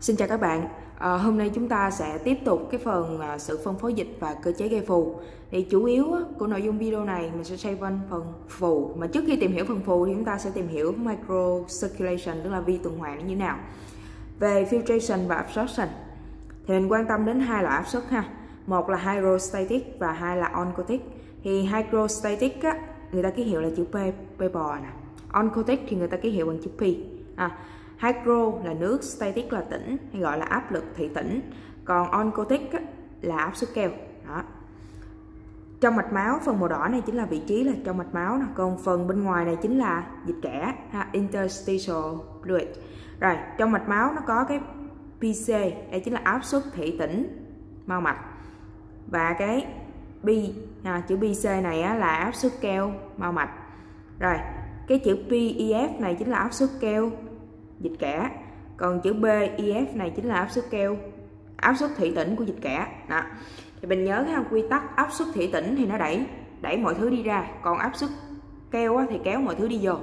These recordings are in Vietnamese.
Xin chào các bạn. À, hôm nay chúng ta sẽ tiếp tục cái phần à, sự phân phối dịch và cơ chế gây phù. Thì chủ yếu á, của nội dung video này mình sẽ xoay quanh phần phù. Mà trước khi tìm hiểu phần phù thì chúng ta sẽ tìm hiểu micro circulation tức là vi tuần hoàn như thế nào. Về filtration và absorption thì mình quan tâm đến hai loại áp suất ha. Một là hydrostatic và hai là oncotic. Thì hydrostatic á, người ta ký hiệu là chữ P, P bò nè. Oncotic thì người ta ký hiệu bằng chữ P. À, Hydro là nước, static là tĩnh hay gọi là áp lực thị tĩnh. Còn oncotic là áp suất keo. Đó. Trong mạch máu, phần màu đỏ này chính là vị trí là trong mạch máu, còn phần bên ngoài này chính là dịch kẽ, ha, interstitial fluid. Rồi, trong mạch máu nó có cái PC, đây chính là áp suất thị tĩnh mau mạch. Và cái B, à, chữ BC này á, là áp suất keo mau mạch. Rồi, cái chữ PEF này chính là áp suất keo dịch kẽ còn chữ B EF này chính là áp suất keo. Áp suất thị tĩnh của dịch kẽ đó. Thì mình nhớ cái quy tắc áp suất thị tĩnh thì nó đẩy đẩy mọi thứ đi ra. Còn áp suất keo thì kéo mọi thứ đi vô.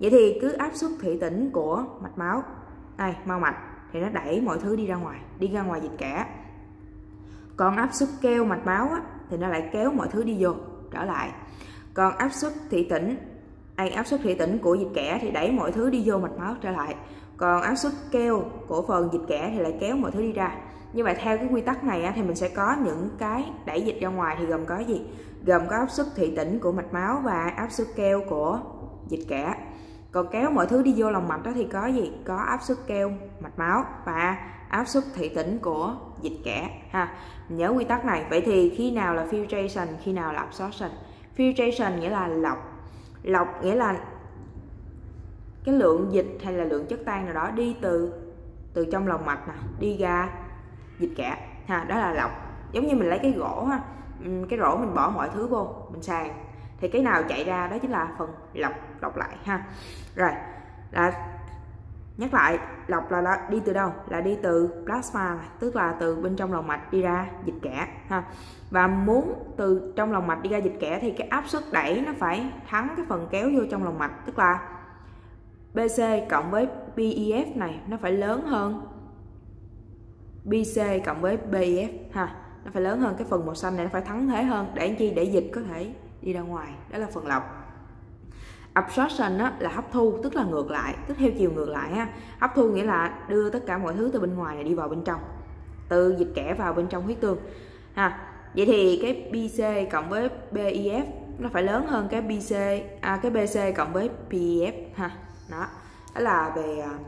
Vậy thì cứ áp suất thị tĩnh của mạch máu này mau mạch thì nó đẩy mọi thứ đi ra ngoài đi ra ngoài dịch kẽ còn áp suất keo mạch máu á, thì nó lại kéo mọi thứ đi vô trở lại. Còn áp suất thị tĩnh ai áp suất thị tĩnh của dịch kẽ thì đẩy mọi thứ đi vô mạch máu trở lại. Còn áp suất keo của phần dịch kẽ thì lại kéo mọi thứ đi ra. Như vậy theo cái quy tắc này thì mình sẽ có những cái đẩy dịch ra ngoài thì gồm có gì? Gồm có áp suất thị tĩnh của mạch máu và áp suất keo của dịch kẽ còn kéo mọi thứ đi vô lòng mạch đó thì có gì? Có áp suất keo mạch máu và áp suất thị tĩnh của dịch kẽ ha. Nhớ quy tắc này. Vậy thì khi nào là filtration, khi nào là absorption? Filtration nghĩa là lọc lọc nghĩa là cái lượng dịch hay là lượng chất tan nào đó đi từ từ trong lòng mạch nè, đi ra dịch kẽ. Ha, đó là lọc giống như mình lấy cái gỗ ha cái rổ mình bỏ mọi thứ vô, mình sàn. Thì cái nào chạy ra đó chính là phần lọc lọc lại ha. Rồi, là nhắc lại lọc là, là đi từ đâu? Là đi từ plasma tức là từ bên trong lòng mạch đi ra dịch kẽ ha. Và muốn từ trong lòng mạch đi ra dịch kẽ thì cái áp suất đẩy nó phải thắng cái phần kéo vô trong lòng mạch tức là BC cộng với BEF này nó phải lớn hơn BC cộng với BEF ha. Nó phải lớn hơn cái phần màu xanh này nó phải thắng thế hơn. Để chi? Để dịch có thể đi ra ngoài. Đó là phần lọc absorption á, là hấp thu tức là ngược lại tức theo chiều ngược lại ha. Hấp thu nghĩa là đưa tất cả mọi thứ từ bên ngoài này đi vào bên trong từ dịch kẽ vào bên trong huyết tương. Ha vậy thì cái BC cộng với BIF nó phải lớn hơn cái BC à, cái BC cộng với PEF ha. Đó đó là về à,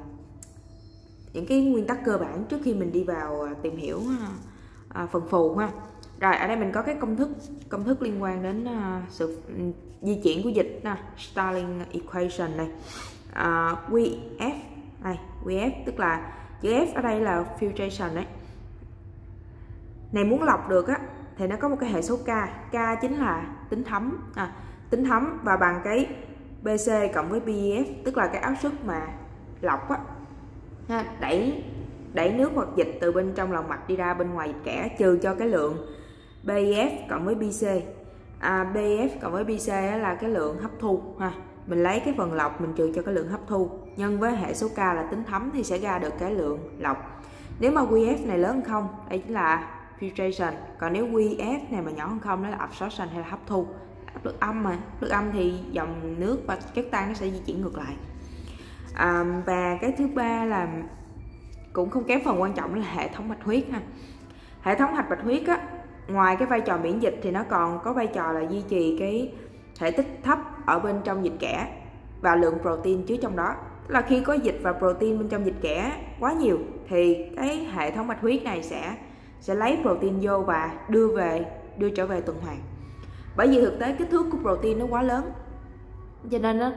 những cái nguyên tắc cơ bản trước khi mình đi vào à, tìm hiểu à, à, phần phù ha rồi ở đây mình có cái công thức công thức liên quan đến uh, sự um, di chuyển của dịch nè Starling equation này. À, uh, QF này QF tức là chữ F ở đây là filtration đấy. Này muốn lọc được á thì nó có một cái hệ số K. K chính là tính thấm à, tính thấm và bằng cái BC cộng với BF tức là cái áp suất mà lọc á. Đẩy đẩy nước hoặc dịch từ bên trong lòng mạch đi ra bên ngoài dịch kẽ trừ cho cái lượng BF cộng với BC à, BF cộng với BC là cái lượng hấp thu ha. Mình lấy cái phần lọc mình trừ cho cái lượng hấp thu. Nhân với hệ số K là tính thấm thì sẽ ra được cái lượng lọc. Nếu mà QF này lớn hơn không đây chính là filtration. Còn nếu QF này mà nhỏ hơn không đó là absorption hay là hấp thu. Áp lực âm mà áp lực âm thì dòng nước và chất tan nó sẽ di chuyển ngược lại. À, và cái thứ ba là cũng không kém phần quan trọng là hệ thống mạch huyết ha. Hệ thống hạch bạch huyết á ngoài cái vai trò miễn dịch thì nó còn có vai trò là duy trì cái thể tích thấp ở bên trong dịch kẽ và lượng protein chứa trong đó. Tức là khi có dịch và protein bên trong dịch kẽ quá nhiều thì cái hệ thống mạch huyết này sẽ sẽ lấy protein vô và đưa về, đưa trở về tuần hoàn. Bởi vì thực tế kích thước của protein nó quá lớn, cho nên nó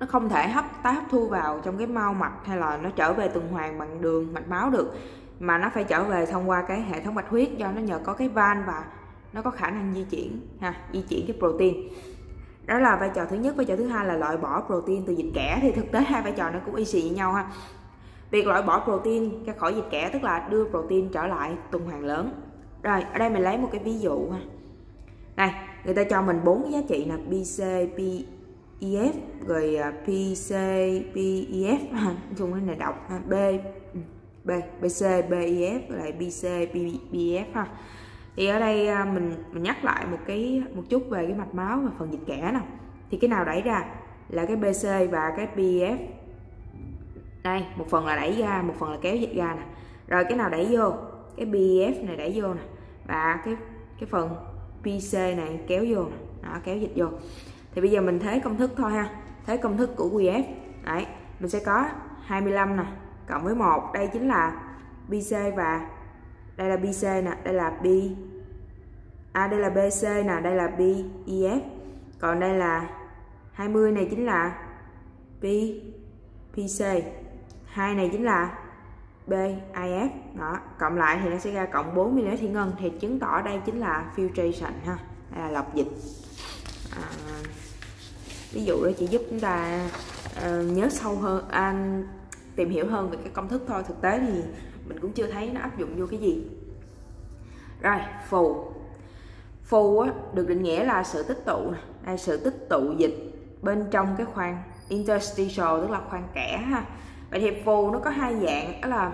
nó không thể hấp, tái hấp thu vào trong cái mao mạch hay là nó trở về tuần hoàn bằng đường mạch máu được mà nó phải trở về thông qua cái hệ thống bạch huyết do nó nhờ có cái van và nó có khả năng di chuyển ha di chuyển cái protein. Đó là vai trò thứ nhất. Vai trò thứ hai là loại bỏ protein từ dịch kẽ thì thực tế hai vai trò nó cũng y xì với nhau ha. Việc loại bỏ protein ra khỏi dịch kẽ tức là đưa protein trở lại tuần hoàn lớn. Rồi ở đây mình lấy một cái ví dụ ha. Này người ta cho mình bốn giá trị là BC, PEF rồi à, PC, PEF chung cái này đọc ha. B ừ. B BC BIF lại BC BIF ha. Thì ở đây à, mình mình nhắc lại một cái một chút về cái mạch máu và phần dịch kẽ nè thì cái nào đẩy ra là cái BC và cái BIF đây một phần là đẩy ra một phần là kéo dịch ra nè. Rồi cái nào đẩy vô? Cái BIF này đẩy vô nè. Và cái cái phần PC này kéo vô nè. Đó, kéo dịch vô. Thì bây giờ mình thế công thức thôi ha. Thế công thức của QF đấy mình sẽ có 25 nè cộng với 1 đây chính là BC và đây là BC nè đây là B. À đây là BC nè đây là BEF còn đây là 20 này chính là B PC hai này chính là BIF đó cộng lại thì nó sẽ ra cộng 4 ml thủy ngân thì chứng tỏ đây chính là filtration ha đây là lọc dịch. À, ví dụ đó chỉ giúp chúng ta uh, nhớ sâu hơn à, tìm hiểu hơn về cái công thức thôi. Thực tế thì mình cũng chưa thấy nó áp dụng vô cái gì. Rồi phù. Phù á, được định nghĩa là sự tích tụ này sự tích tụ dịch bên trong cái khoang interstitial tức là khoang kẽ ha. Vậy thì phù nó có hai dạng đó là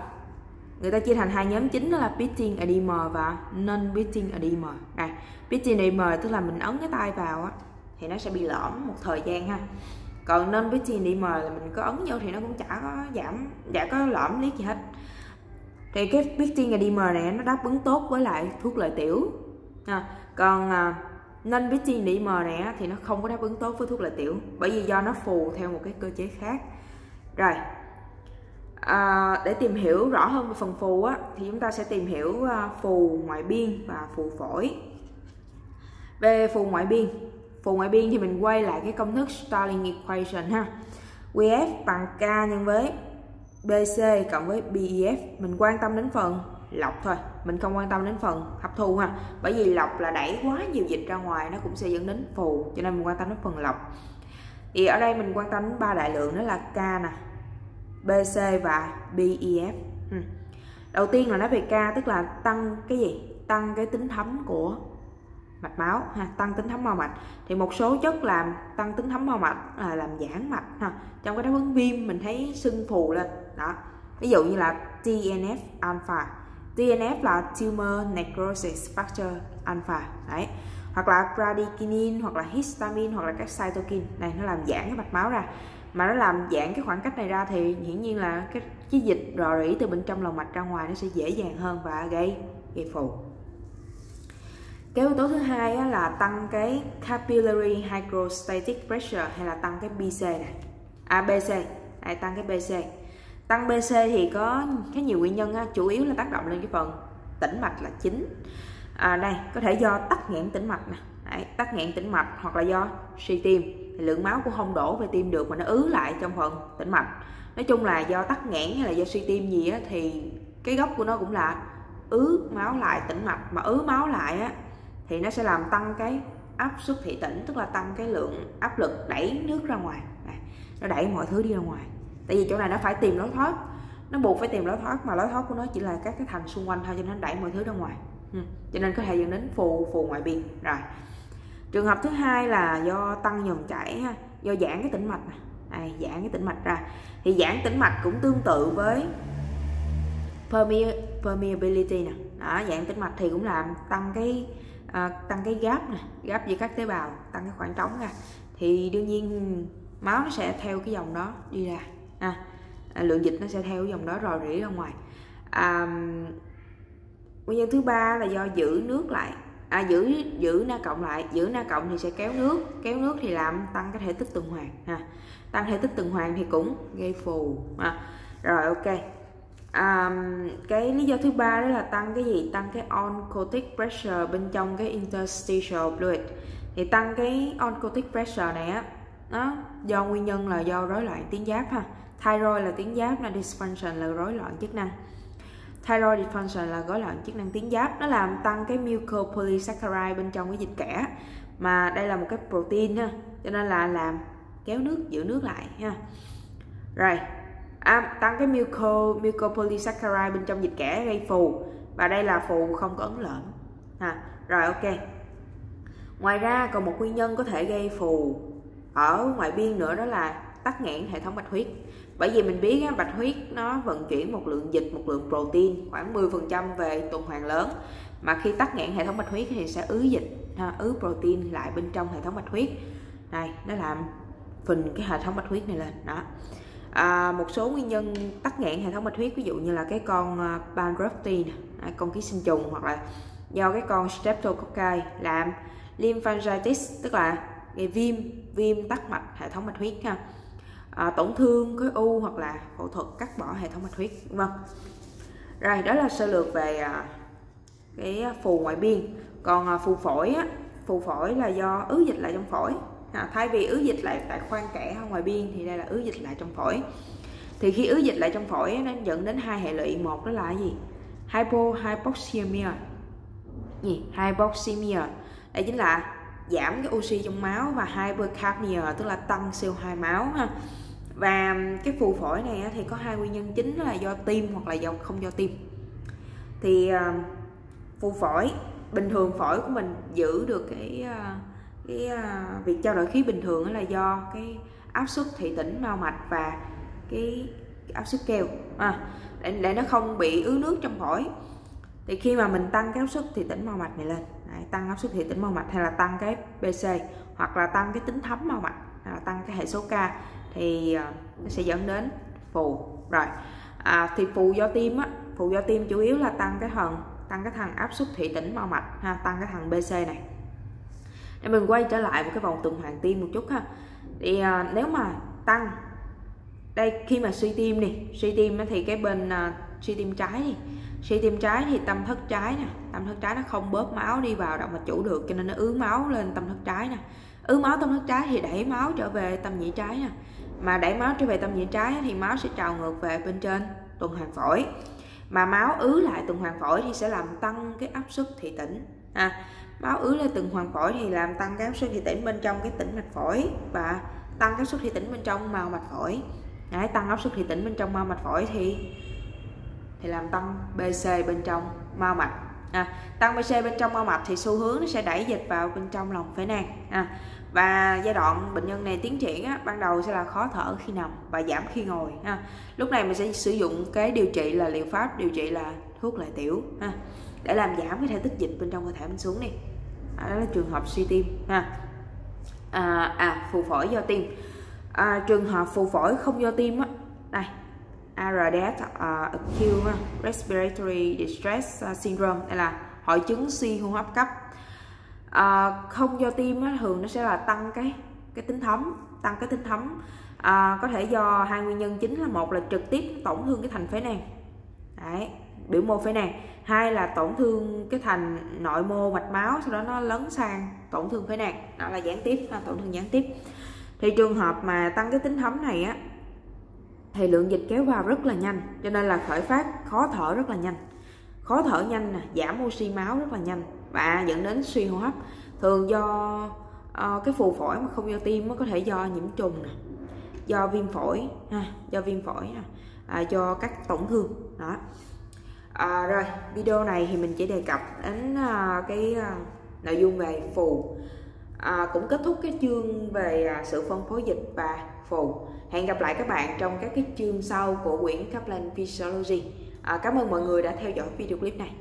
người ta chia thành hai nhóm chính đó là pitting edema và non pitting edema. Này pitting edema tức là mình ấn cái tay vào á thì nó sẽ bị lõm một thời gian ha còn non pitting edema là mình có ấn vô thì nó cũng chả có giảm chả có lõm liếc gì hết. Thì cái pitting edema này nó đáp ứng tốt với lại thuốc lợi tiểu. À, còn à, non pitting edema này thì nó không có đáp ứng tốt với thuốc lợi tiểu bởi vì do nó phù theo một cái cơ chế khác. Rồi à, để tìm hiểu rõ hơn về phần phù á, thì chúng ta sẽ tìm hiểu à, phù ngoại biên và phù phổi. Về phù ngoại biên phù ngoại biên thì mình quay lại cái công thức Starling equation ha. QF bằng K nhân với BC cộng với BEF mình quan tâm đến phần lọc thôi. Mình không quan tâm đến phần hấp thu ha. Bởi vì lọc là đẩy quá nhiều dịch ra ngoài, nó cũng sẽ dẫn đến phù. Cho nên mình quan tâm đến phần lọc. Thì ở đây mình quan tâm đến ba đại lượng, đó là K nè BC và BEF ừ. đầu tiên là nói về K, tức là tăng cái gì? Tăng cái tính thấm của mạch máu ha, tăng tính thấm mau mạch. Thì một số chất làm tăng tính thấm mau mạch là làm giãn mạch ha. Trong cái đáp ứng viêm mình thấy sưng phù lên, đó. Ví dụ như là TNF alpha. TNF là tumor necrosis factor alpha, đấy. Hoặc là bradykinin hoặc là histamine, hoặc là các cytokine. Này nó làm giãn cái mạch máu ra. Mà nó làm giãn cái khoảng cách này ra thì hiển nhiên là cái cái dịch rò rỉ từ bên trong lòng mạch ra ngoài nó sẽ dễ dàng hơn và gây gây phù cái yếu tố thứ hai á, là tăng cái capillary hydrostatic pressure hay là tăng cái BC này à BC à, tăng cái BC tăng BC thì có khá nhiều nguyên nhân á, chủ yếu là tác động lên cái phần tĩnh mạch là chính. À, đây có thể do tắc nghẽn tĩnh mạch nè. Đấy, tắc nghẽn tĩnh mạch hoặc là do suy tim. Lượng máu cũng không đổ về tim được mà nó ứ lại trong phần tĩnh mạch. Nói chung là do tắc nghẽn hay là do suy tim gì á, thì cái gốc của nó cũng là ứ máu lại tĩnh mạch. Mà ứ máu lại á, thì nó sẽ làm tăng cái áp suất thị tĩnh tức là tăng cái lượng áp lực đẩy nước ra ngoài. Đây, nó đẩy mọi thứ đi ra ngoài. Tại vì chỗ này nó phải tìm lối thoát. Nó buộc phải tìm lối thoát mà lối thoát của nó chỉ là các cái thành xung quanh thôi cho nên nó đẩy mọi thứ ra ngoài. Ừ. cho nên có thể dẫn đến phù phù ngoại biên. Rồi trường hợp thứ hai là do tăng dòng chảy ha do giãn cái tĩnh mạch này. Giãn cái tĩnh mạch ra. Thì giãn tĩnh mạch cũng tương tự với permeability nè. Đó giãn tĩnh mạch thì cũng làm tăng cái à, tăng cái gáp nè gáp giữa các tế bào tăng cái khoảng trống ra. Thì đương nhiên máu nó sẽ theo cái dòng đó đi ra. À, à, lượng dịch nó sẽ theo cái dòng đó rò rỉ ra ngoài. À, nguyên nhân thứ ba là do giữ nước lại. À, giữ giữ na cộng lại giữ na cộng thì sẽ kéo nước kéo nước thì làm tăng cái thể tích tuần hoàn. Ha tăng thể tích tuần hoàn thì cũng gây phù. À, rồi ok à, cái lý do thứ ba đó là tăng cái gì? Tăng cái oncotic pressure bên trong cái interstitial fluid. Thì tăng cái oncotic pressure này á nó do nguyên nhân là do rối loạn tuyến giáp ha. Thyroid là tuyến giáp là dysfunction là rối loạn chức năng. Thyroid dysfunction là rối loạn chức năng tuyến giáp nó làm tăng cái mucopolysaccharide bên trong cái dịch kẽ mà đây là một cái protein ha cho nên là làm kéo nước giữ nước lại ha. Rồi à, tăng cái muco mucopolysaccharide bên trong dịch kẽ gây phù. Và đây là phù không có ấn lợn. À, rồi ok. Ngoài ra còn một nguyên nhân có thể gây phù ở ngoại biên nữa đó là tắc nghẽn hệ thống bạch huyết. Bởi vì mình biết á, bạch huyết nó vận chuyển một lượng dịch một lượng protein khoảng 10% về tuần hoàn lớn. Mà khi tắc nghẽn hệ thống bạch huyết thì sẽ ứ dịch ha, ứ protein lại bên trong hệ thống bạch huyết. Này nó làm phình cái hệ thống bạch huyết này lên đó à, một số nguyên nhân tắc nghẽn hệ thống bạch huyết ví dụ như là cái con à, uh, bankruptin à, con ký sinh trùng hoặc là do cái con streptococci làm lymphangitis tức là gây viêm viêm tắc mạch hệ thống bạch huyết ha. À, tổn thương khối u hoặc là phẫu thuật cắt bỏ hệ thống bạch huyết vâng rồi đó là sơ lược về à, cái phù ngoại biên. Còn à, phù phổi á, phù phổi là do ứ dịch lại trong phổi à, thay vì ứ dịch lại tại khoang kẽ ngoài biên thì đây là ứ dịch lại trong phổi. Thì khi ứ dịch lại trong phổi nó dẫn đến hai hệ lụy. Một đó là gì? Hypo hypoxemia. Gì? Hypoxemia. Đây chính là giảm cái oxy trong máu và hypercapnia tức là tăng CO2 máu ha. Và cái phù phổi này thì có hai nguyên nhân chính là do tim hoặc là do không do tim. Thì à, phù phổi bình thường phổi của mình giữ được cái à, cái uh, việc trao đổi khí bình thường là do cái áp suất thị tĩnh mao mạch và cái áp suất keo. À, để, để nó không bị ứ nước trong phổi. Thì khi mà mình tăng cái áp suất thị tĩnh mao mạch này lên đấy, tăng áp suất thị tĩnh mao mạch hay là tăng cái BC hoặc là tăng cái tính thấm mao mạch hay là tăng cái hệ số K thì uh, nó sẽ dẫn đến phù. Rồi à, thì phù do tim á phù do tim chủ yếu là tăng cái thần tăng cái thằng áp suất thị tĩnh mao mạch ha tăng cái thằng BC này để mình quay trở lại vào cái vòng tuần hoàn tim một chút ha. Thì à, nếu mà tăng đây khi mà suy tim này suy tim thì cái bên à, suy tim trái này suy tim trái thì tâm thất trái nè tâm thất trái nó không bóp máu đi vào động mạch chủ được cho nên nó ứ máu lên tâm thất trái nè. Ứ máu tâm thất trái thì đẩy máu trở về tâm nhĩ trái nè. Mà đẩy máu trở về tâm nhĩ trái thì máu sẽ trào ngược về bên trên tuần hoàn phổi. Mà máu ứ lại tuần hoàn phổi thì sẽ làm tăng cái áp suất thị tĩnh. À, báo ứ lên từng hoàn phổi thì làm tăng cái áp suất thị tĩnh bên trong cái tĩnh mạch phổi và tăng cái áp suất thị tĩnh bên trong mao mạch phổi. Đấy, tăng áp suất thị tĩnh bên trong mao mạch phổi thì thì làm tăng BC bên trong mao mạch. À, tăng BC bên trong mao mạch thì xu hướng nó sẽ đẩy dịch vào bên trong lòng phế nang. À, và giai đoạn bệnh nhân này tiến triển á, ban đầu sẽ là khó thở khi nằm và giảm khi ngồi. Ha. lúc này mình sẽ sử dụng cái điều trị là liệu pháp điều trị là thuốc lợi tiểu. Ha, để làm giảm cái thể tích dịch bên trong cơ thể mình xuống đi. À, đó là trường hợp suy tim ha. À, à phù phổi do tim. À, trường hợp phù phổi không do tim á đây ARDS uh, à, acute respiratory distress à, syndrome đây là hội chứng suy hô hấp cấp. À, không do tim á, thường nó sẽ là tăng cái cái tính thấm tăng cái tính thấm. À, có thể do hai nguyên nhân chính là một là trực tiếp tổn thương cái thành phế nang. Đấy biểu mô phế nang hai là tổn thương cái thành nội mô mạch máu sau đó nó lấn sang tổn thương phế nang đó là gián tiếp tổn thương gián tiếp. Thì trường hợp mà tăng cái tính thấm này á thì lượng dịch kéo vào rất là nhanh cho nên là khởi phát khó thở rất là nhanh. Khó thở nhanh nè giảm oxy máu rất là nhanh và dẫn đến suy hô hấp. Thường do uh, cái phù phổi mà không do tim nó có thể do nhiễm trùng nè do viêm phổi ha do viêm phổi ha, à, do các tổn thương. Đó à, rồi video này thì mình chỉ đề cập đến uh, cái uh, nội dung về phù. À, cũng kết thúc cái chương về uh, sự phân phối dịch và phù. Hẹn gặp lại các bạn trong các cái chương sau của quyển Kaplan Physiology. À, cảm ơn mọi người đã theo dõi video clip này.